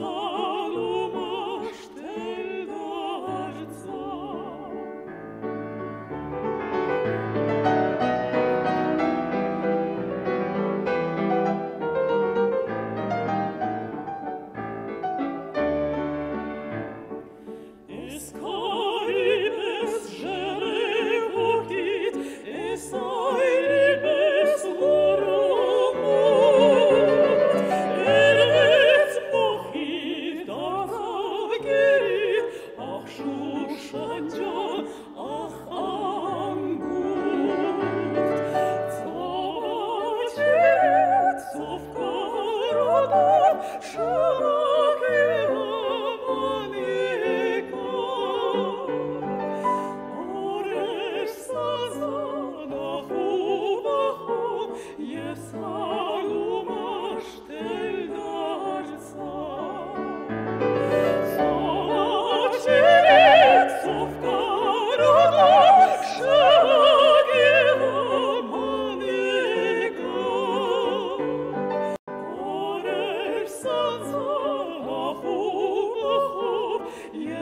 so 什么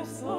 So.